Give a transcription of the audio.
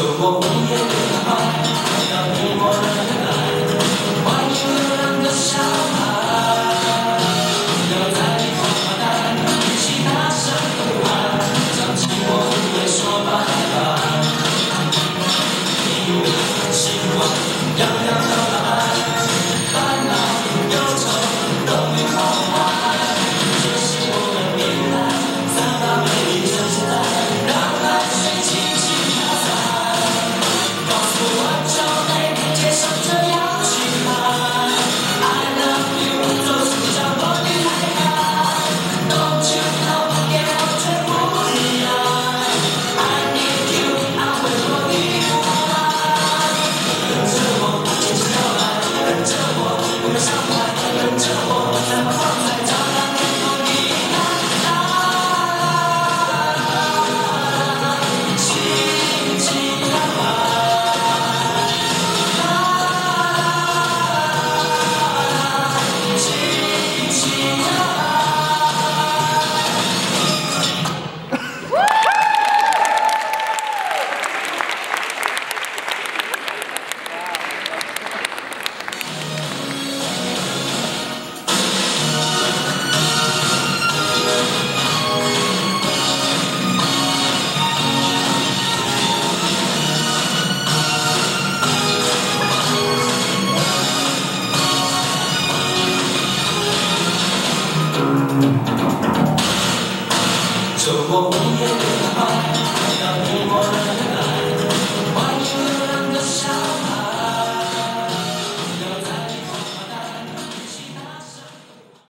什么无言？